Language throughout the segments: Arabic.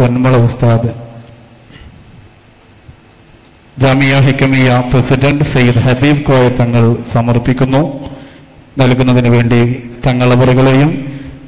പൊന്മള ഉസ്താദ്. ജാമിയ ഹിക്കമിയ പ്രസിഡന്റ് സയ്യിദ് ഹബീബ് കോയ തങ്ങൾ സമർപ്പിക്കുന്നു. നൽകുന്നതിന് വേണ്ടി തങ്ങളവറുകളെയും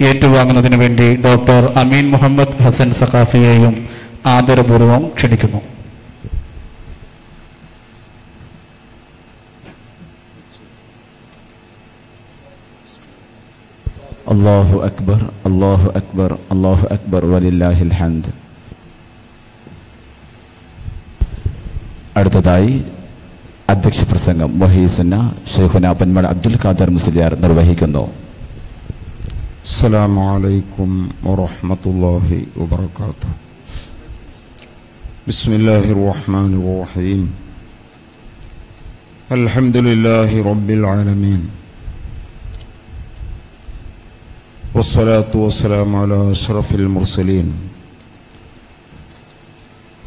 ഏറ്റുവാങ്ങുന്നതിന് വേണ്ടി ഡോക്ടർ അമീൻ മുഹമ്മദ് ഹസൻ സഖാഫിയെയും ആദരപൂർവം ക്ഷണിക്കുന്നു. അള്ളാഹു അക്ബർ അള്ളാഹു അക്ബർ അള്ളാഹു അക്ബർ വലില്ലാഹിൽ ഹംദ് അടുത്തതായി അധ്യക്ഷ പ്രസംഗം വഹീസുന്ന ഷെയ്ഖുന പന്മട അബ്ദുൽ ഖാദർ മുസ്ലിയാർ നിർവഹിക്കുന്നു السلام عليكم ورحمة الله وبركاته بسم الله الرحمن الرحيم الحمد والصلاة والسلام على أشرف المرسلين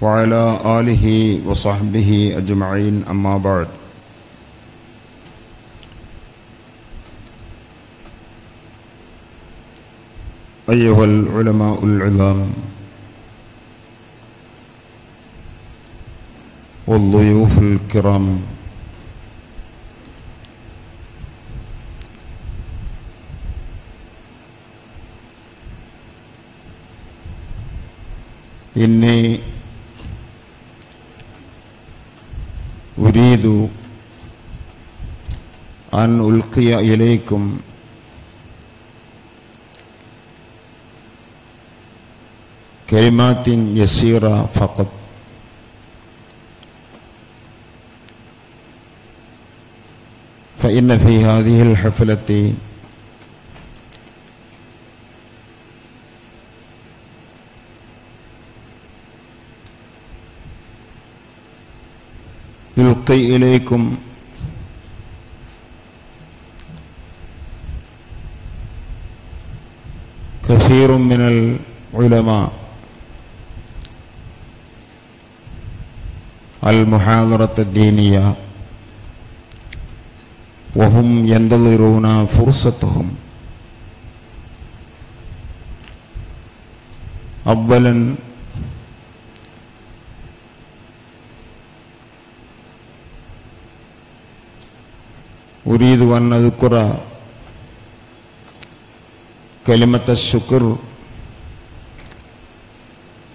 وعلى آله وصحبه أجمعين أما بعد. أيها العلماء العظام والضيوف الكرام إني أريد أن ألقي إليكم كلمات يسيرة فقط. فإن في هذه الحفلة يلقي إليكم. كثير من العلماء المحاضرة الدينية وهم ينتظرون فرصتهم. أولا أريد أن أذكر كلمة الشكر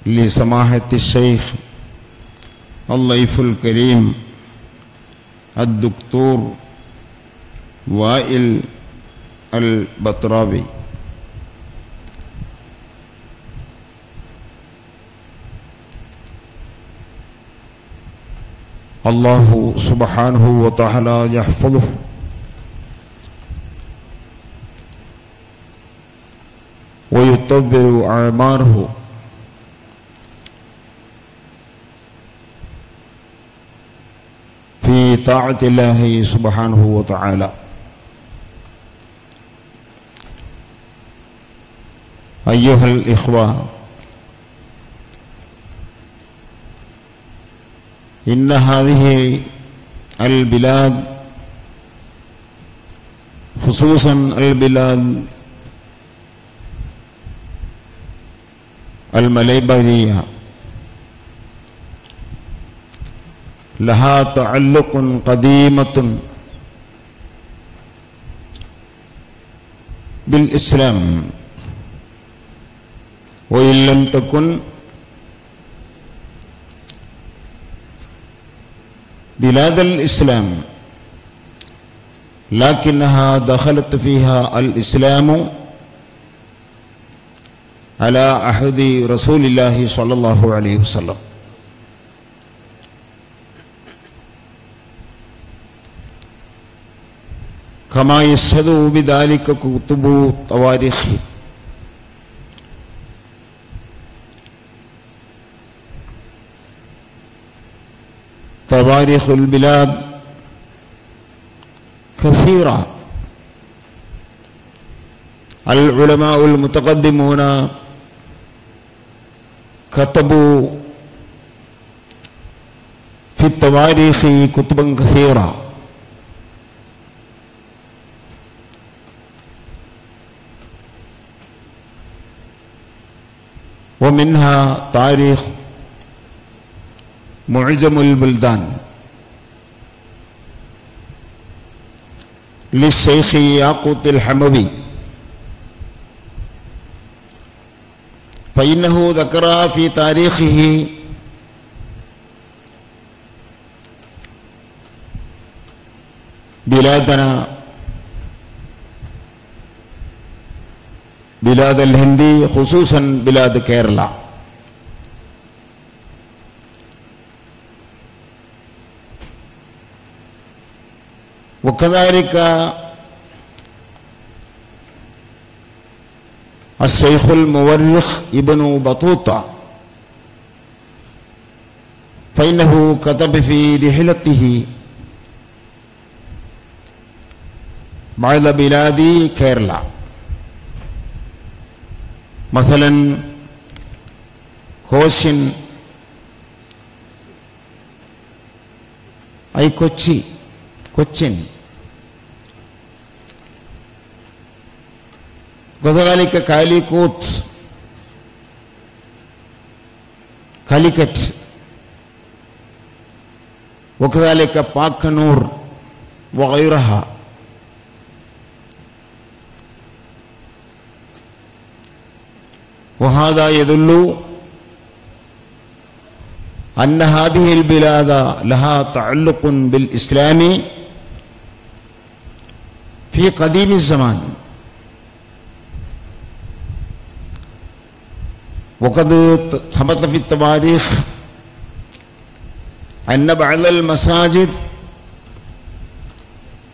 لسماحة الشيخ الضيف الكريم الدكتور وائل البطرابي الله سبحانه وتعالى يحفظه ويطبر أعماره. في طاعة الله سبحانه وتعالى. أيها الإخوة إن هذه البلاد خصوصا البلاد المليبرية. لها تعلق قديمة بالإسلام. وإن لم تكن بلاد الإسلام لكنها دخلت فيها الإسلام على عهد رسول الله صلى الله عليه وسلم. كما يشهد بذلك كتب التواريخ تواريخ البلاد كثيرة. العلماء المتقدمون كتبوا في التواريخ كتبا كثيرة ومنها تاريخ معجم البلدان. للشيخ ياقوت الحموي. فإنه ذكر في تاريخه بلادنا بلاد الهند خصوصا بلاد كيرلا. وكذلك الشيخ المورخ ابن بطوطة. فإنه كتب في رحلته بعض بلاد كيرلا. مثلا كوشن أي كوتشي كوتشن وكذلك كاليكوت كاليكت وكذلك باكنور وغيرها. وهذا يدل أن هذه البلاد لها تعلق بالإسلام في قديم الزمان. وقد ثبت في التواريخ أن بعض المساجد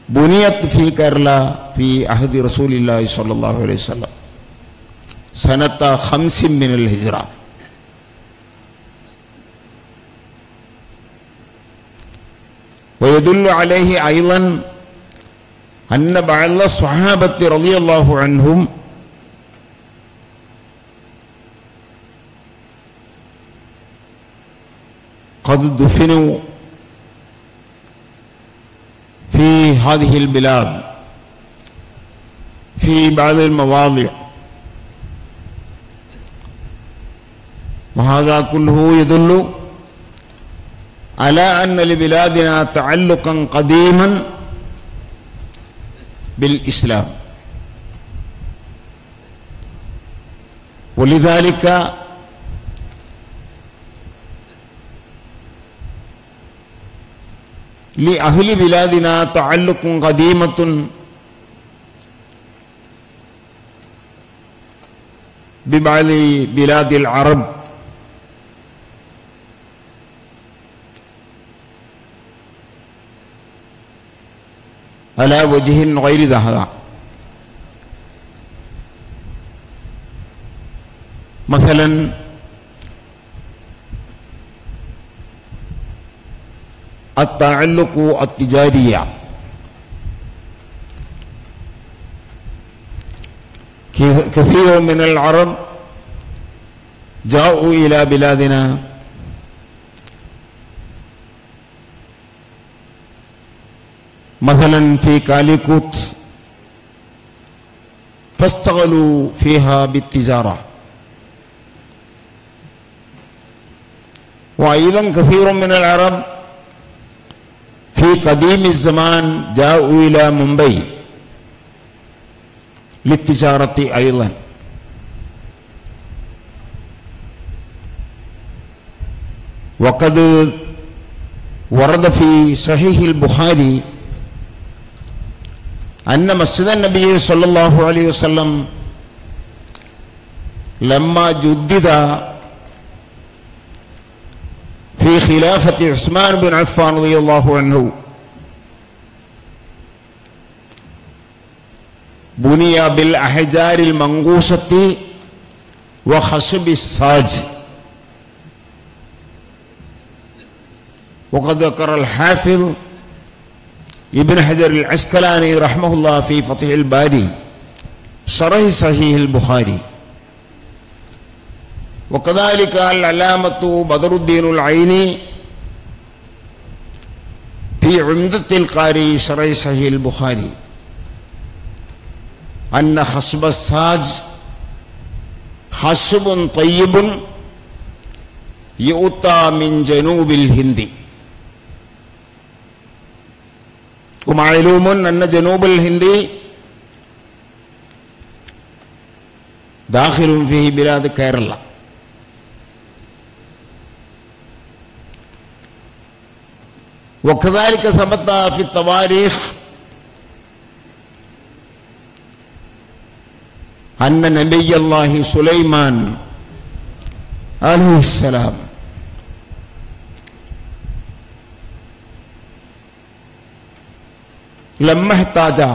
بنيت في كرلا في عهد رسول الله صلى الله عليه وسلم. سنة خمس من الهجرة. ويدل عليه أيضا أن بعض الصحابة رضي الله عنهم قد دفنوا في هذه البلاد في بعض المواضع وهذا كله يدل على أن لبلادنا تعلقا قديما بالإسلام. ولذلك لأهل بلادنا تعلق قديمة ببعض بلاد العرب على وجه غير هذا مثلا التعلق التجارية. كثير من العرب جاءوا إلى بلادنا مثلا في كاليكوت فاشتغلوا فيها بالتجارة. وأيضا كثير من العرب قديم الزمان جاءوا إلى مومباي للتجارة أيضا. وقد ورد في صحيح البخاري أن مسجد النبي صلى الله عليه وسلم لما جدد في خلافة عثمان بن عفان رضي الله عنه بني بالأحجار المنقوشة وخشب الساج. وقد ذكر الحافظ ابن حجر العسقلاني رحمه الله في فتح الباري شرح صحيح البخاري. وكذلك العلامة بدر الدين العيني في عمدة القاري شرح صحيح البخاري. أن خصب الساج خصب طيب يؤتى من جنوب الهند. ومعلوم أن جنوب الهند داخل فيه بلاد كيرلا. وكذلك ثبت في التواريخ أن نبي الله سليمان عليه السلام لما احتاج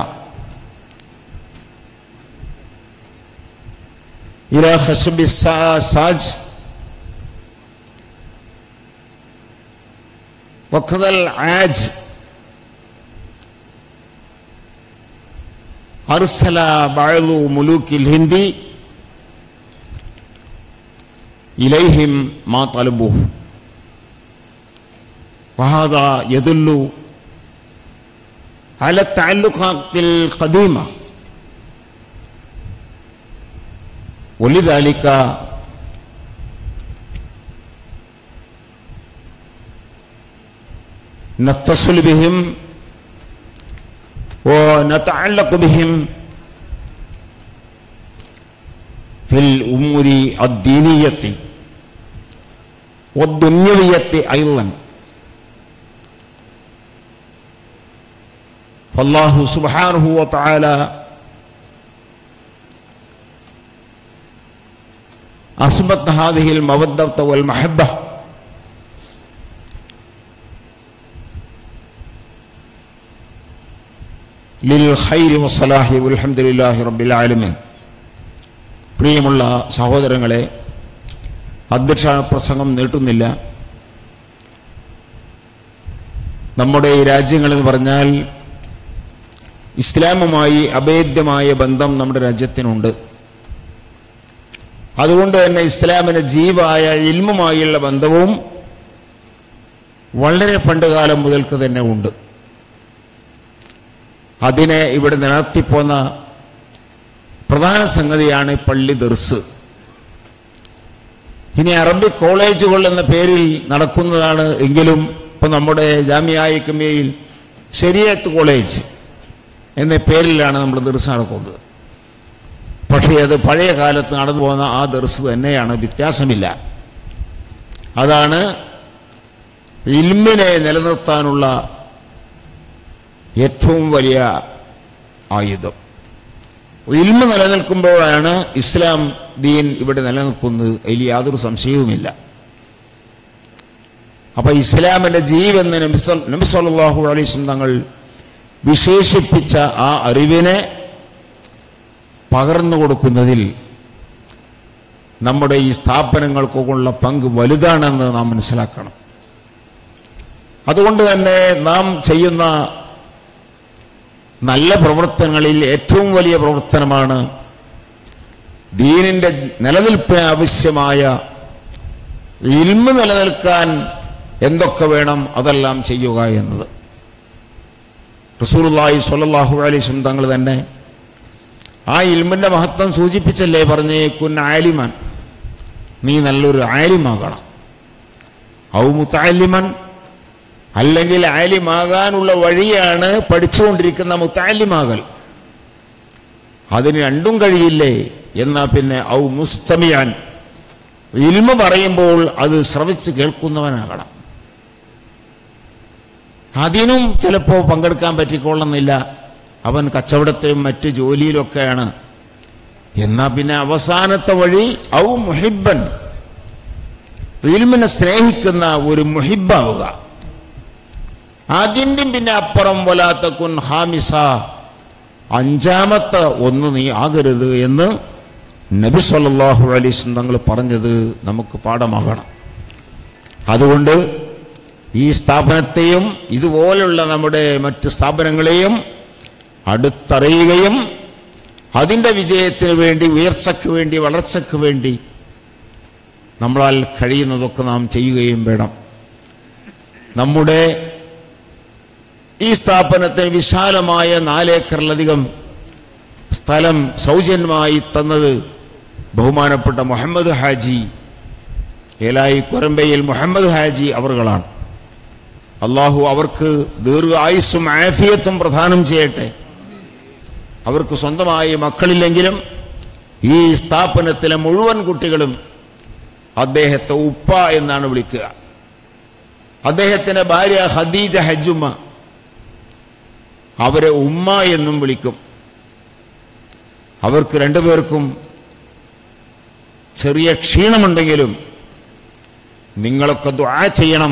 إلى خشب الساج وكذا العاج أرسل بعض ملوك الهند إليهم ما طلبوه. وهذا يدل على التعلقات القديمة. ولذلك نتصل بهم ونتعلق بهم في الأمور الدينية والدنيوية أيضا. فالله سبحانه وتعالى أثبت هذه المودة والمحبة ലിൽ വസ്സലാഹി അലഹമുല്ലാഹി റബ്ബിൽ പ്രിയമുള്ള സഹോദരങ്ങളെ അധ്യക്ഷ പ്രസംഗം നീട്ടുന്നില്ല. നമ്മുടെ ഈ രാജ്യങ്ങളെന്ന് പറഞ്ഞാൽ ഇസ്ലാമുമായി അഭേദ്യമായ ബന്ധം നമ്മുടെ രാജ്യത്തിനുണ്ട്. അതുകൊണ്ട് തന്നെ ഇസ്ലാമിന് ജീവായ ഇൽമുമായുള്ള ബന്ധവും വളരെ പണ്ടുകാലം മുതൽക്ക് തന്നെ ഉണ്ട്. അതിനെ ഇവിടെ നിലനിർത്തിപ്പോന്ന പ്രധാന സംഗതിയാണ് പള്ളി ദർസ്. ഇനി അറബിക് കോളേജുകൾ എന്ന പേരിൽ നടക്കുന്നതാണ് എങ്കിലും ഇപ്പം നമ്മുടെ ജാമ്യായ കമ്മിയയിൽ ശരിയത്ത് കോളേജ് എന്ന പേരിലാണ് നമ്മൾ ദർസ് നടക്കുന്നത്. പക്ഷേ അത് പഴയ കാലത്ത് നടന്നു പോകുന്ന ആ ദർസ് തന്നെയാണ് വ്യത്യാസമില്ല. അതാണ് ഇൽമിനെ നിലനിർത്താനുള്ള ഏറ്റവും വലിയ ആയുധം. ഇൽമ നിലനിൽക്കുമ്പോഴാണ് ഇസ്ലാം ദീൻ ഇവിടെ നിലനിൽക്കുന്നത്. അതിൽ യാതൊരു സംശയവുമില്ല. അപ്പൊ ഇസ്ലാമിന്റെ ജീവെന്ന് നബി സല്ലല്ലാഹു അലൈഹി തങ്ങൾ വിശേഷിപ്പിച്ച ആ അറിവിനെ പകർന്നു കൊടുക്കുന്നതിൽ നമ്മുടെ ഈ സ്ഥാപനങ്ങൾക്കുള്ള പങ്ക് വലുതാണെന്ന് നാം മനസ്സിലാക്കണം. അതുകൊണ്ട് തന്നെ നാം ചെയ്യുന്ന നല്ല പ്രവർത്തനങ്ങളിൽ ഏറ്റവും വലിയ പ്രവർത്തനമാണ് ദീനിന്റെ നിലനിൽപ്പിന് ആവശ്യമായ ഇൽമ നിലനിൽക്കാൻ എന്തൊക്കെ വേണം അതെല്ലാം ചെയ്യുക എന്നത്. റസൂർലായി സ്വല്ലല്ലാഹു അലൈഹി തങ്ങൾ തന്നെ ആ ഇൽമിന്റെ മഹത്വം സൂചിപ്പിച്ചല്ലേ പറഞ്ഞേ കുൻ ആലിമാൻ. നീ നല്ലൊരു ആലിമാകണം. ഔ മുത്താലിമൻ അല്ലെങ്കിൽ ആലിമാകാനുള്ള വഴിയാണ് പഠിച്ചുകൊണ്ടിരിക്കുന്ന മുത്താലിമാകൽ അതിന് രണ്ടും കഴിയില്ലേ? എന്നാ പിന്നെ ഔ മുസ്തമിയാൻ. ഇൽമ പറയുമ്പോൾ അത് ശ്രവിച്ച് കേൾക്കുന്നവനാകണം. അതിനും ചിലപ്പോൾ പങ്കെടുക്കാൻ പറ്റിക്കൊള്ളുന്നില്ല. അവൻ കച്ചവടത്തെയും മറ്റ് ജോലിയിലൊക്കെയാണ്. എന്നാ പിന്നെ അവസാനത്തെ വഴി ഔ മുഹിബൻ ഇൽമിനെ സ്നേഹിക്കുന്ന ഒരു മുഹിബാവുക അതിന്റെ പിന്നെ അപ്പുറം വലാത്ത കുൻ ഹാമിസ. അഞ്ചാമത്തെ ഒന്ന് നീ ആകരുത് എന്ന് നബി സല്ലാഹു വസല്ലം തങ്ങൾ പറഞ്ഞത് നമുക്ക് പാഠമാകണം. അതുകൊണ്ട് ഈ സ്ഥാപനത്തെയും ഇതുപോലുള്ള നമ്മുടെ മറ്റ് സ്ഥാപനങ്ങളെയും അടുത്തറിയുകയും അതിന്റെ വിജയത്തിന് വേണ്ടി ഉയർച്ചയ്ക്ക് വേണ്ടി വളർച്ചയ്ക്ക് വേണ്ടി നമ്മളാൽ കഴിയുന്നതൊക്കെ നാം ചെയ്യുകയും വേണം. നമ്മുടെ ഈ സ്ഥാപനത്തിന് വിശാലമായ നാലേക്കറിലധികം സ്ഥലം സൗജന്യമായി തന്നത് ബഹുമാനപ്പെട്ട മുഹമ്മദ് ഹാജി ഏലായി കൊരമ്പയിൽ മുഹമ്മദ് ഹാജി അവർകളാണ്. അള്ളാഹു അവർക്ക് ദീർഘ ആയുസ്സും ആഫിയത്തും പ്രദാനം ചെയ്യട്ടെ. അവർക്ക് സ്വന്തമായി മക്കളില്ലെങ്കിലും ഈ സ്ഥാപനത്തിലെ മുഴുവൻ കുട്ടികളും അദ്ദേഹത്തെ ഉപ്പ എന്നാണ് വിളിക്കുക. അദ്ദേഹത്തിന്റെ ഭാര്യ ഹദീജ ഹജ്ജുമ്മ അവരെ ഉമ്മ എന്നും വിളിക്കും. അവർക്ക് രണ്ടുപേർക്കും ചെറിയ ക്ഷീണമുണ്ടെങ്കിലും നിങ്ങളൊക്കെ ദ്വാ ചെയ്യണം.